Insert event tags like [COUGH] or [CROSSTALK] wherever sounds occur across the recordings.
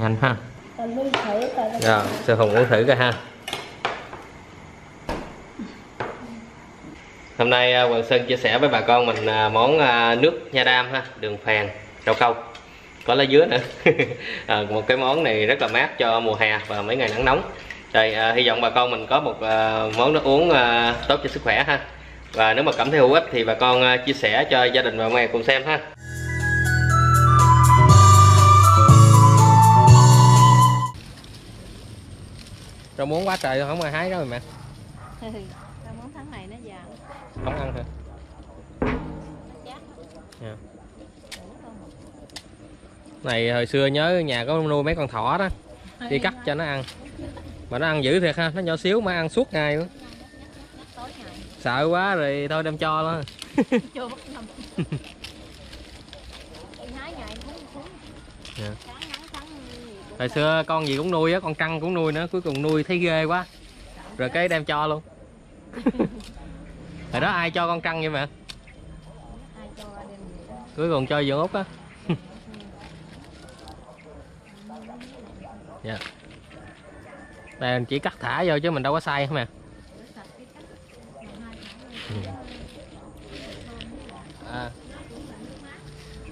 nhanh ha. Rồi sư hùng uống thử coi ha. Hôm nay à, Hoàng Sơn chia sẻ với bà con mình à, món à, nước nha đam ha đường phèn rau câu. Có lá dứa nữa. [LAUGHS] À, một cái món này rất là mát cho mùa hè và mấy ngày nắng nóng. Rồi à, hy vọng bà con mình có một à, món nước uống à, tốt cho sức khỏe ha. Và nếu mà cảm thấy hữu ích thì bà con chia sẻ cho gia đình và người cùng xem ha rau muống quá trời không ai hái đó rồi mẹ. [LAUGHS] Tao muốn tháng này nó già. Không ăn hả? Dạ. Không? này hồi xưa nhớ nhà có nuôi mấy con thỏ đó. Đi cắt cho nó ăn. Mà nó ăn dữ thiệt ha nó nhỏ xíu mà ăn suốt ngày luôn. Sợ quá rồi thôi đem cho nó chưa bắt năm Em hái ngày cũng cũng Dạ. sáng nắng sáng gì cũng hồi xưa con gì cũng nuôi á con trăng cũng nuôi nữa cuối cùng nuôi thấy ghê quá. Rồi cái đem cho luôn. Hồi đó ai cho con trăng vậy đó. cuối cùng cho dưỡng út á. [LAUGHS] Dạ. Đây mình chỉ cắt thả vô chứ mình đâu có xay hả mẹ? Rửa sạch cái cắt. Mà hai tháng rồi. à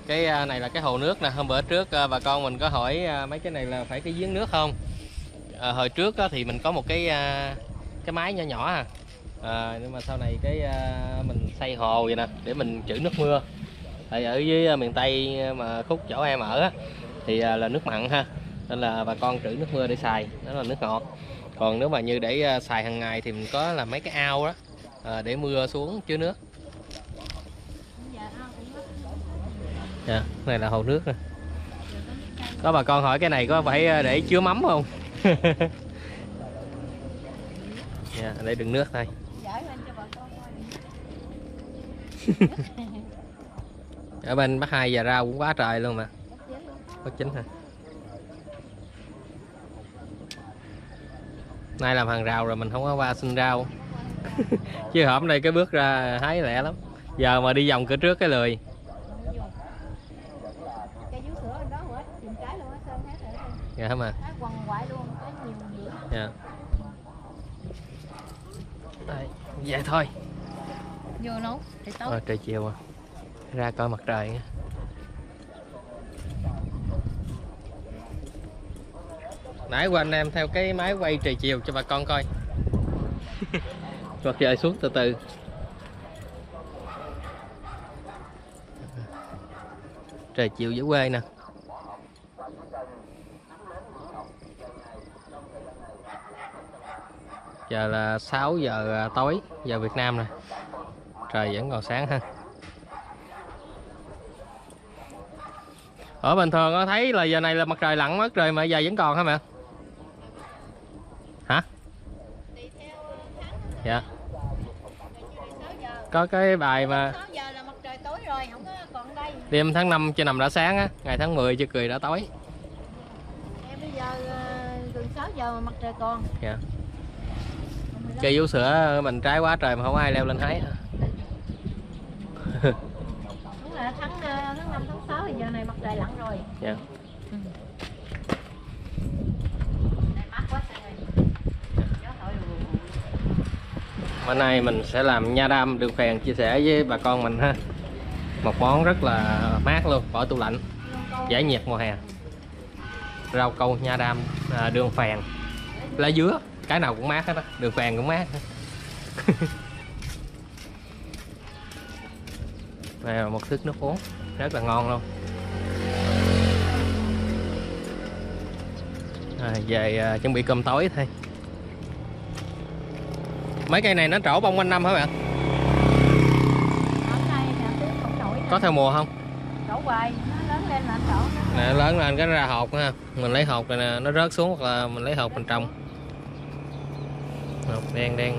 cái à, này là cái hồ nước nè. Hôm bữa trước à, bà con mình có hỏi à, mấy cái này là phải cái giếng nước không? À, hồi trước thì mình có một cái cái máy nhỏ nhỏ à. à nhưng mà sau này cái mình xây hồ vậy nè để mình trữ nước mưa. Tại ở dưới miền tây mà khúc chỗ em ở á, thì là nước mặn ha. Nên là bà con trữ nước mưa để xài đó là nước ngọt. Còn nếu mà như để xài hàng ngày thì mình có là mấy cái ao đó à, để mưa xuống chứa nước Dạ, ao cũng mất. Dạ, này là hồ nước nè. Có bà con hỏi cái này có phải ờ, để chứa mắm không? [LAUGHS] dạ, để đựng nước thôi. [LAUGHS] Ở bên bác Hai giờ rau cũng quá trời luôn mà. Bắt. Có chín hả? Nay làm hàng rào rồi mình không có qua xin rau. [LAUGHS] Chứ hổm đây cái bước ra hái lẹ lắm. Giờ mà đi vòng cửa trước cái lười. Cây vú sữa bên đó rồi, tìm cái luôn á, sơn hết rồi. Dạ mà. Cái quằn quại luôn, cái nhiều dữ. Dạ. Đây, vậy thôi. Vô nấu thì tốt. Ờ, trời chiều à. Ra coi mặt trời nha. Nãy quanh em theo cái máy quay trời chiều cho bà con coi. Mặt trời xuống từ từ. Trời chiều dưới quê nè. Giờ là 6 giờ tối giờ Việt Nam nè trời vẫn còn sáng ha ở bình thường có thấy là giờ này là mặt trời lặn mất rồi mà giờ vẫn còn hả mẹ hả dạ 6 giờ. có cái bài mà 6 giờ là mặt trời tối rồi, không có còn đây. đêm tháng 5 chưa nằm đã sáng á ngày tháng 10 chưa cười đã tối Em bây giờ ờ, gần 6 giờ mà mặt trời còn. dạ Còn 15 cây vú sữa mình trái quá trời mà không ai leo lên hái hả? Đúng là tháng ờ, tháng 5 tháng 6 thì giờ này mặt trời lặn rồi. dạ. Lù. bữa nay mình sẽ làm nha đam đường phèn chia sẻ với bà con mình ha. Một món rất là mát luôn bỏ tủ lạnh giải nhiệt mùa hè. Rau câu nha đam à, đường phèn. Lá dứa cái nào cũng mát hết á đường phèn cũng mát đây là [LAUGHS] một thức nước uống rất là ngon luôn. À, về à, chuẩn bị cơm tối thôi. Mấy cây này nó trổ bông quanh năm hả bạn? Có theo mùa không? Đổ hoài, nó lớn lên là nó. nè lớn lên cái ra hột ha. Mình lấy hột này nè nó rớt xuống hoặc là mình lấy hột mình trồng đen đen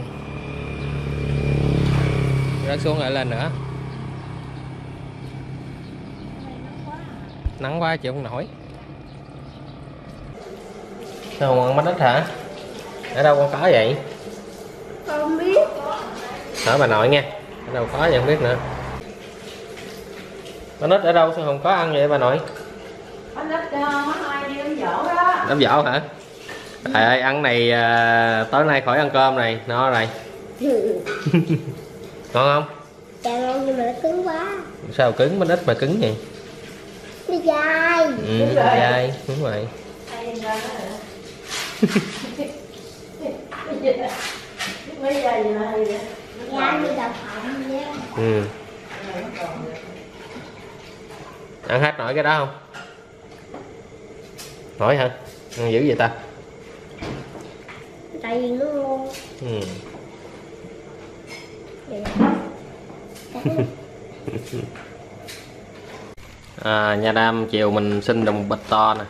rớt xuống lại lên nữa. Nắng quá chịu không nổi. Sao mà ăn bánh ít hả? Ở đâu con có vậy? Không biết. hỏi bà nội nha ở đâu có vậy không biết nữa. Bánh ít ở đâu sao không có ăn vậy bà nội? Bánh ít cho má hai đi đám dỗ đó. Đám dỗ hả trời ơi ăn này à, tối nay khỏi ăn cơm này nó này ngon không? Dạ ngon nhưng mà nó cứng quá. Sao cứng? Bánh ít mà cứng vậy? Nó dai. Ừ dai đúng rồi. Phộng vậy ừ. Ăn hết nổi cái đó không? Nổi hả? Ăn dữ vậy ta Tại vì nó ngon ừ. Vậy [LAUGHS] à, nhà đam chiều mình xin được một bịch to nè.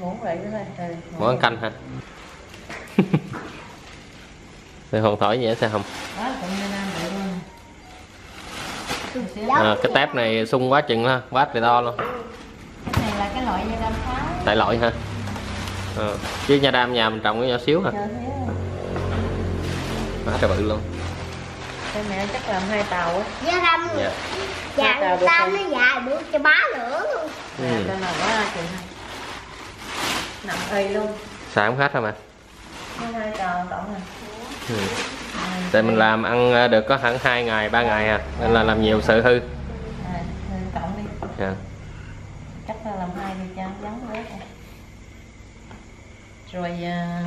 Vậy thôi ừ, muốn ăn canh hả? [LAUGHS] Thì không thổi hết sao không vậy à, cái tép này sung quá chừng ha quá trời to luôn. Cái này là cái loại như đam tại loại ha ờ. chứ nha đam nhà mình trồng cái nhỏ xíu hả thế à. quá trời bự luôn. Cái mẹ chắc làm hai tàu á. Giá đâm dạ. Dạ Dạ, người được nó dài được cho bá nữa luôn. Ừ. cho là quá chừng hai nặng y luôn. Xài không hết hả có hai tàu tổng này ừ. tại mình làm ăn ờ, được có hẳn hai ngày ba ngày à. Nên là làm nhiều sợ hư. À, cộng đi. Dạ. chắc là làm hai đi cho giống nữa rồi à,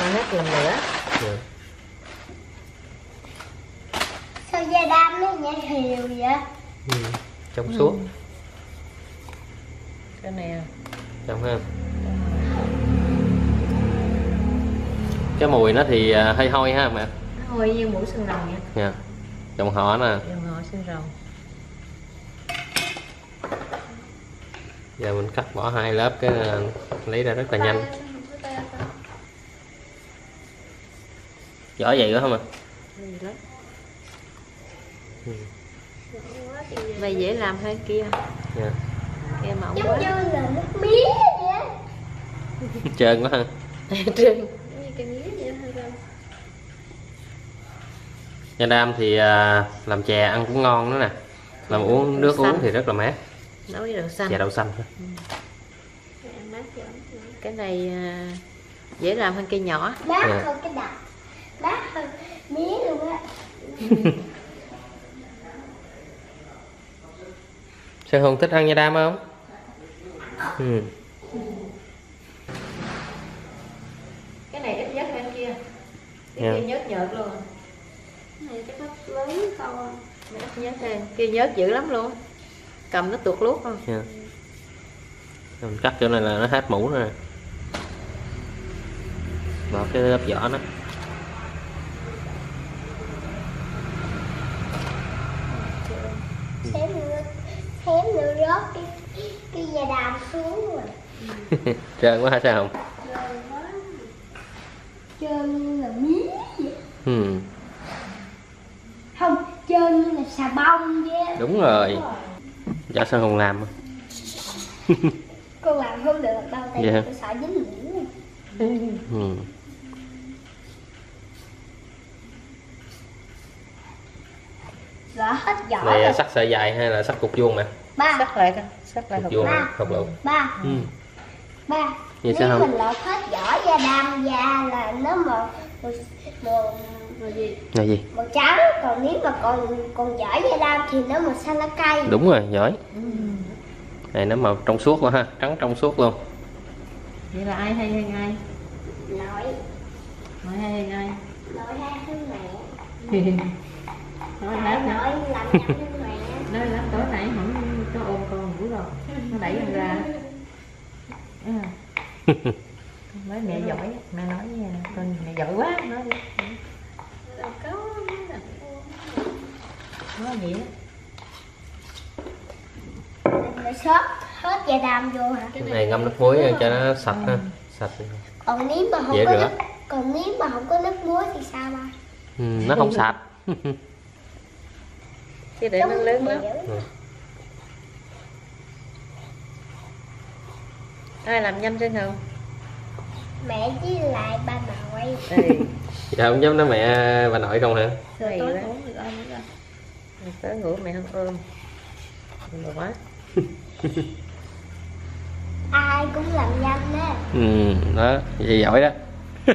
mà hết lần nữa. Dạ. Sao da đam nó nhẹ hiều vậy? Ừ. trong suốt. Cái này à, trong ha cái mùi nó thì ờ, hơi hôi ha mẹ nó hôi như mũi xương rồng vậy. Dạ. dòng họ nè. Dòng họ xương rồng. Giờ mình cắt bỏ hai lớp cái lấy ra rất là nhanh giỏi vậy đó không à Ừ. mày dễ làm hơn kia. Dạ. kia mỏng Giống quá. như là nước mía vậy [LAUGHS] trơn quá ha [LAUGHS] trơn. Như cái mía vậy thôi nha đam thì à, làm chè ăn cũng ngon nữa nè. Làm uống nước Xanh. uống thì rất là mát. Nấu với đậu xanh. Chè đậu xanh thôi. cái này à, dễ làm hơn cây nhỏ. Bát Dạ. hơn cái đặc Bát hơn mía luôn á. [LAUGHS] Sơn Hùng thích ăn nha đam không? Ừ. cái này ít nhất hơn kia. Cái Dạ. kia nhớt nhợt luôn. Này cái bát lớn to ít nhớt kia nhớt dữ lắm luôn. Cầm nó tuột luốt không? Dạ. mình cắt chỗ này là nó hết mũ rồi nè. Bỏ cái lớp vỏ nó Xém nữa Xém nữa rớt cái Cái da đam xuống rồi [LAUGHS] trơn quá hả sao không? Trơn như là mía vậy. Ừ. Không, trơn như là xà bông vậy. Đúng rồi. Cho Sơn Hùng làm? Con làm không được đâu Tại Dạ. vì tôi sợ dính mũi ừ. Hết này rồi. à, sắc sợi dài hay là sắc cục vuông mà Ba, sắc lại coi sắc lại cục vuông ba. học lộn ba, ừ. Ba Vậy Nếu sao không? mình lột hết vỏ da đam da là nó màu màu, màu, màu gì? là gì? Màu trắng Còn nếu mà còn còn vỏ da đam thì nó màu xanh lá cây đúng rồi giỏi. Ừ. này nó màu trong suốt luôn ha trắng trong suốt luôn. Vậy là ai hay hơn ai? Nội, nội hay hơn ai? Nội hay hơn mẹ. Nói [LAUGHS] Nội, lát nữa nội làm nhầm hơn mẹ. Nói lát tối nãy không có ôm con ngủ rồi nó đẩy con ra [LAUGHS] nói mẹ giỏi mẹ nói với con mẹ giỏi quá nói đi Có nói vậy á xót hết da đam vô hả? Cái này ngâm nước muối cho nó sạch ha sạch. Còn nếu mà không Dễ có rửa. nước Còn nếu mà không có nước muối thì sao ba ừ, nó không [LAUGHS] sạch. Chứ để nó lớn lắm ai làm nhanh trên không Mẹ với lại ba nội ừ dạ không giống nó mẹ bà nội không hả? Hay tối ngủ được ôm được tới ngủ mẹ không ôm. Nhiều quá. Cay cũng làm nhanh đó. Ừ đó vậy giỏi đó [LAUGHS]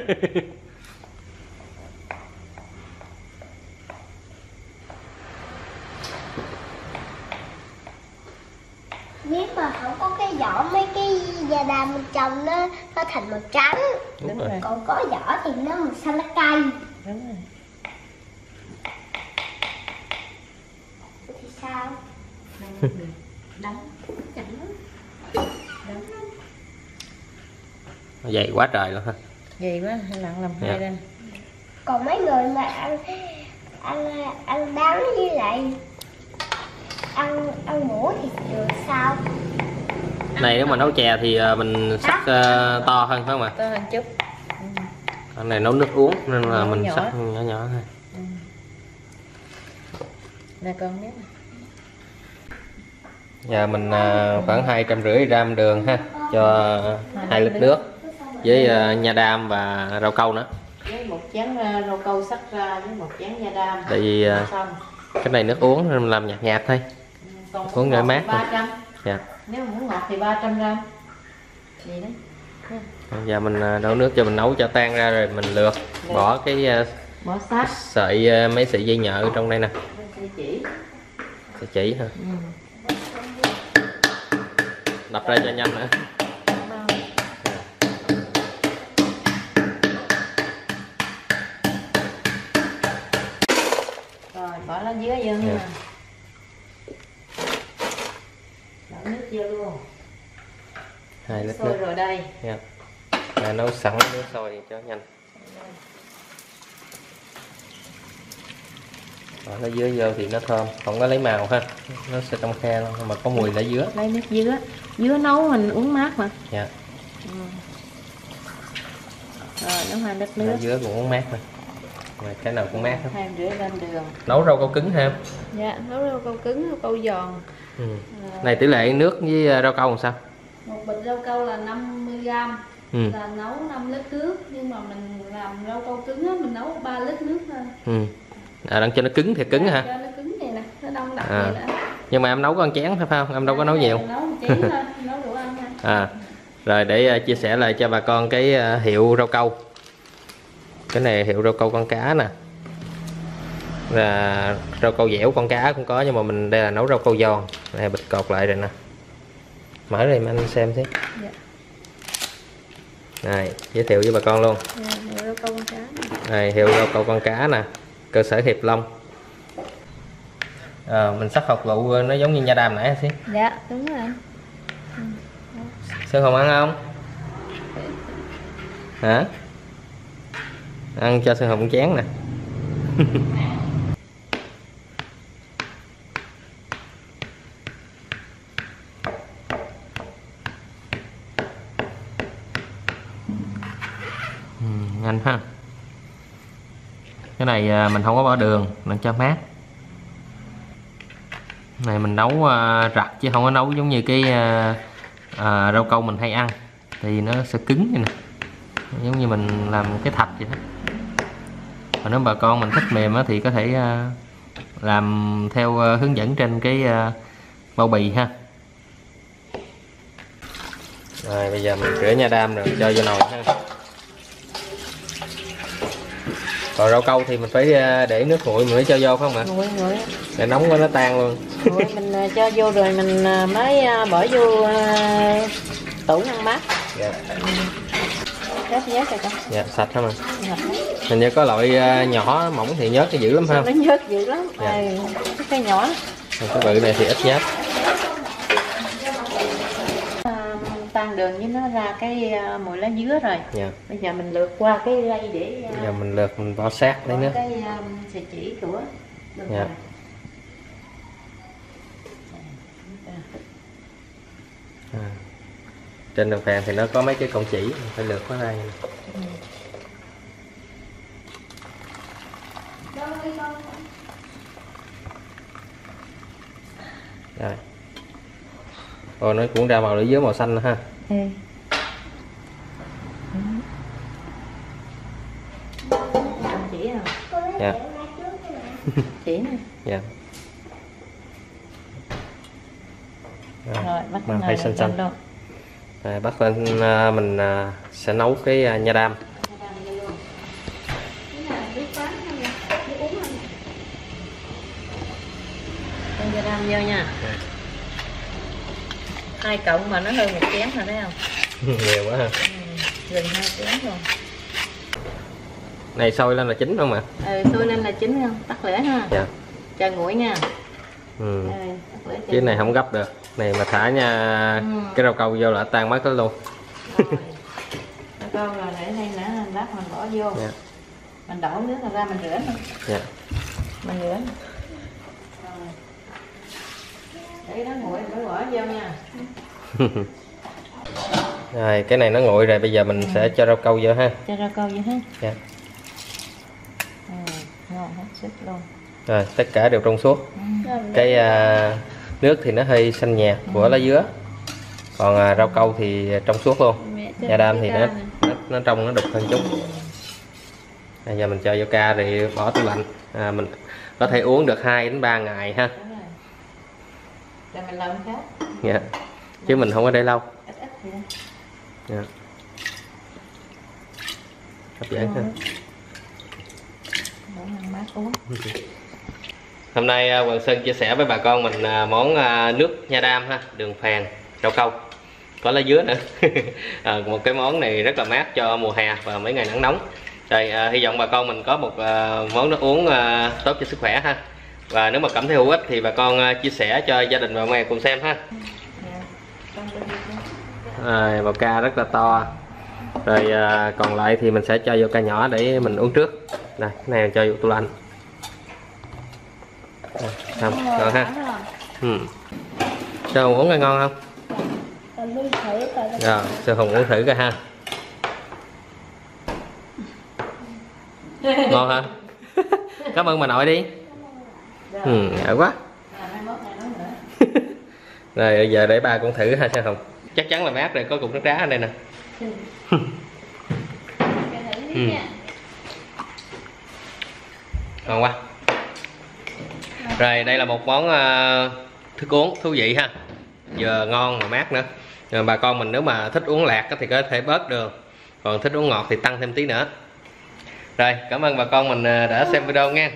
nếu mà không có cái vỏ mấy cái da đam bên trong nó nó thành màu trắng. Đúng rồi. còn có vỏ thì nó màu xanh lá cây. Đúng rồi. Thì sao? [LAUGHS] Đóng chẳng dày quá trời luôn ha. Gì quá lặng làm hai Dạ. ra còn mấy người mà ăn ăn ăn đắng với lại ăn ăn muỗng thì được sao này nếu mà nấu chè thì ờ, mình sắc ờ, to hơn phải không ạ? To hơn chút. Cái này nấu nước uống nên là Nấu mình nhỏ. sắc nhỏ nhỏ thôi. Ừ. nè con biết giờ mình ờ, khoảng hai trăm rưỡi gram đường ha cho hai lít nước với ờ, nha đam và rau câu nữa. Với một chén rau câu sắc ra với một chén da đam. Tại vì xong. cái này nước uống nên làm nhạt nhạt thôi. Còn Uống để mát thôi. dạ nếu mà muốn ngọt thì 300 gram. Gì đấy giờ mình ờ, nấu nước cho mình nấu cho tan ra rồi mình lượt bỏ cái ờ, bỏ sát sợi ờ, mấy sợi dây nhợ ở trong đây nè. Sẽ chỉ. Sợi chỉ ha ừ. đập ra cho nhanh nữa rồi bỏ lá dứa vô nha vô luôn hai lít sôi nước rồi đây. Dạ. À, nấu sẵn nước sôi cho nhanh. Bỏ lá dứa vô thì nó thơm. Không có lấy màu ha. Nó sẽ trong khe luôn mà có mùi lá dứa. Lấy nước dứa. Dứa nấu mình uống mát mà. Dạ. Ừ. rồi nấu hai lít lá nước dứa cũng uống mát mà mà cái nào cũng mát hết. Hai rưỡi gram đường. Nấu rau câu cứng ha. Dạ nấu rau câu cứng rau câu giòn ừ. này tỷ lệ nước với ờ, rau câu làm sao? Một bịch rau câu là 50 gram ừ. là nấu 5 lít nước nhưng mà mình làm rau câu cứng á mình nấu 3 lít nước thôi. Ừ. à đang cho nó cứng thì cứng hả? Cho nó cứng vậy nè nó đông đặc À. vậy nè. Nhưng mà em nấu có ăn chén phải không? Em đâu có nấu nhiều. nấu một chén thôi [LAUGHS] nấu đủ ăn thôi. À. Rồi để ờ, chia sẻ lại cho bà con cái ờ, hiệu rau câu. Cái này hiệu rau câu con cá nè là rau câu dẻo con cá cũng có nhưng mà mình đây là nấu rau câu giòn. Này bịch cột lại rồi nè. Mở đây mà anh xem thế Dạ. này giới thiệu với bà con luôn. Dạ, rau câu con cá này hiệu rau câu con cá nè. Cơ sở hiệp long. À, mình sắc hột lựu nó giống như nha đam nãy xí. Dạ đúng rồi Sơn Hồng ăn không? Hả? Ăn cho Sơn Hồng chén nè [LAUGHS] nhanh ha. Cái này à, mình không có bỏ đường nên cho mát. Này mình nấu à, rặt chứ không có nấu giống như cái à, à, rau câu mình hay ăn. Thì nó sẽ cứng như nè. Giống như mình làm cái thạch vậy đó. Và nếu bà con mình thích mềm á, thì có thể làm theo hướng dẫn trên cái bao bì ha. Rồi bây giờ mình rửa nha đam rồi cho vô nồi ha. Còn rau câu thì mình phải à, để nước nguội mình mới cho vô phải không ạ? Nguội nguội. Để nóng quá nó tan luôn. Nguội mình ờ, cho vô rồi mình ờ, mới ờ, bỏ vô ờ, tủ ngăn mát. Dạ, rớt nhớt rồi con. Dạ sạch hả mà lắm. hình như có loại à, nhỏ mỏng thì nhớt cái dữ lắm ha. Nó nhớt dữ lắm. Dạ. Ai, cái nhỏ. Cái bự này thì ít nhớt ờ, đường với nó ra cái ờ, mùi lá dứa rồi dạ. bây giờ mình lượt qua cái dây để ờ, giờ mình lượt mình bỏ sát bỏ nữa cái ờ, sợi chỉ của đường Dạ. à. trên đường phèn thì nó có mấy cái cọng chỉ mình phải lượt qua đây rồi rồi nó cũng ra màu lưỡi dứa màu xanh nữa ha Con chỉ à? Dạ. chỉ nè. Dạ. Rồi bắt này xanh xanh. Rồi, bắt lên à, mình à, sẽ nấu cái à, nha đam cái này nước khoáng hay là nước uống hay Con cho đam vô nha hai cộng mà nó hơn một chén rồi thấy không? [LAUGHS] Nhiều quá ha. Ừ, gần hai chén rồi. Này sôi lên là chín không ạ? Ừ, tôi lên là chín không? Tắt lửa ha. Dạ. Chờ nguội nha. Ừ. ừ, chứ này không gấp được. Này mà thả nha Ừ. cái rau câu vô là tan mất luôn. Rồi. [LAUGHS] con là để đây nữa lát mình bỏ vô. Dạ. Mình đổ nước ra mình rửa thôi dạ. Mình rửa để nó nguội mới bỏ vô nha. [LAUGHS] Rồi cái này nó nguội rồi bây giờ mình sẽ cho rau câu vô ha. Cho rau câu vô hết dạ. Ừ, ngon hết sức luôn. Rồi tất cả đều trong suốt Rồi cái à, nước thì nó hơi xanh nhạt của lá dứa. Còn à, rau câu thì trong suốt luôn. Nha đam thì nó, nó nó trong nó đục hơn chút. Bây giờ mình cho vô ca thì bỏ tủ lạnh. À, mình có thể uống được 2 đến 3 ngày ha. Đúng rồi mình làm khác. Dạ. chứ mình không có để lâu. Ít ít thì đó dạ. hấp dẫn ha. Hôm nay à, Hoàng Sơn chia sẻ với bà con mình à, món à, nước nha đam ha đường phèn rau câu. Có lá dứa nữa. [LAUGHS] À, một cái món này rất là mát cho mùa hè và mấy ngày nắng nóng. Rồi à, hy vọng bà con mình có một à, món nước uống à, tốt cho sức khỏe ha và nếu mà cảm thấy hữu ích thì bà con à, chia sẻ cho gia đình và mọi người cùng xem ha. Dạ. Rồi một ca rất là to. Rồi à, còn lại thì mình sẽ cho vô ca nhỏ để mình uống trước. Đây cái này cho vô tủ lạnh. Xong ngon ha. Ừ. Hùng uống coi ngon không? Rồi rồi Sơn Hùng uống thử coi ha. Ngon hả? [LAUGHS] Cảm ơn bà nội đi ừ. Ngại quá. À, nữa. [LAUGHS] rồi giờ để ba con thử ha Sơn Hùng chắc chắn là mát rồi có cục nước đá ở đây nè. [LAUGHS] Ừ. nha ngon quá. Rồi đây là một món à, thức uống thú vị ha. Vừa ngon mà mát nữa. Rồi bà con mình nếu mà thích uống lạc á thì có thể bớt đường còn thích uống ngọt thì tăng thêm tí nữa. Rồi cảm ơn bà con mình à, đã xem video nha